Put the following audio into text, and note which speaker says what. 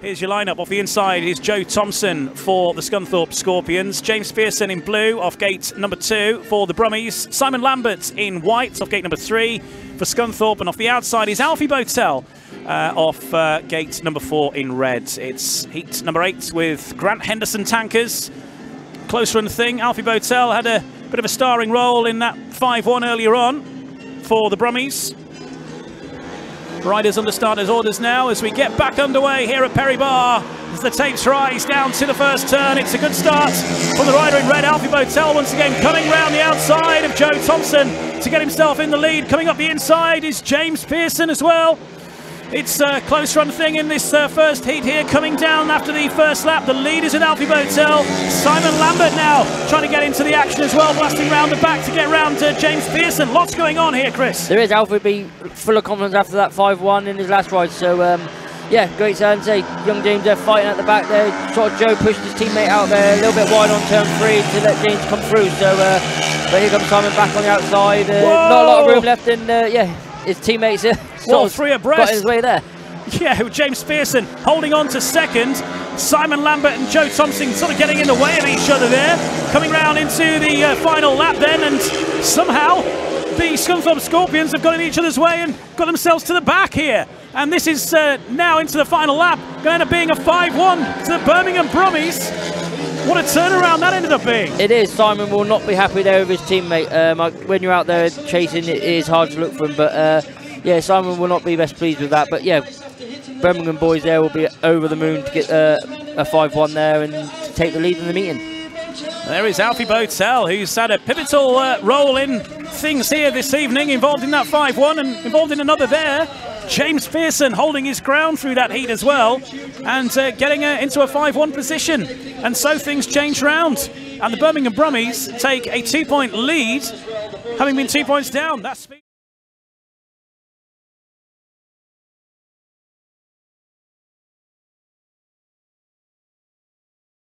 Speaker 1: Here's your lineup. Off the inside is Joe Thompson for the Scunthorpe Scorpions. James Pearson in blue off gate number two for the Brummies. Simon Lambert in white off gate number three for Scunthorpe. And off the outside is Alfie Bowtell uh, off uh, gate number four in red. It's heat number eight with Grant Henderson tankers. Close run thing. Alfie Bowtell had a bit of a starring role in that 5-1 earlier on for the Brummies. Riders under starters orders now as we get back underway here at Perry Barr. As the tapes rise down to the first turn, it's a good start from the rider in red, Alfie Bowtell, once again coming round the outside of Joe Thompson to get himself in the lead. Coming up the inside is James Pearson as well. It's a close run thing in this uh, first heat here, coming down after the first lap. The lead is in Alfie Bowtell. Simon Lambert now trying to get into the action as well, blasting round the back to get round to James Pearson. Lots going on here, Chris.
Speaker 2: There is. Alfie be full of confidence after that 5-1 in his last ride. So, um, yeah, great turn. Say, young James there fighting at the back there. Sort of Joe pushed his teammate out there a little bit wide on turn three to let James come through. So, uh, but here comes Simon back on the outside. Uh, not a lot of room left, and uh, yeah, his teammates. Uh,
Speaker 1: Well, three abreast.
Speaker 2: Got his way there.
Speaker 1: Yeah, James Pearson holding on to second. Simon Lambert and Joe Thompson sort of getting in the way of each other there. Coming round into the uh, final lap then, and somehow the Scunthorpe Scorpions have got in each other's way and got themselves to the back here. And this is uh, now into the final lap, going to end up being a 5-1 to the Birmingham Brummies. What a turnaround that ended up being.
Speaker 2: It is. Simon will not be happy there with his teammate. Um, when you're out there chasing, it is hard to look for him. But uh, yeah, Simon will not be best pleased with that. But yeah, Birmingham boys there will be over the moon to get uh, a 5-1 there and take the lead in the meeting.
Speaker 1: There is Alfie Bowtell, who's had a pivotal uh, role in things here this evening, involved in that 5-1 and involved in another there. James Pearson holding his ground through that heat as well and uh, getting uh, into a 5-1 position. And so things change round. And the Birmingham Brummies take a two-point lead, having been two points down. That's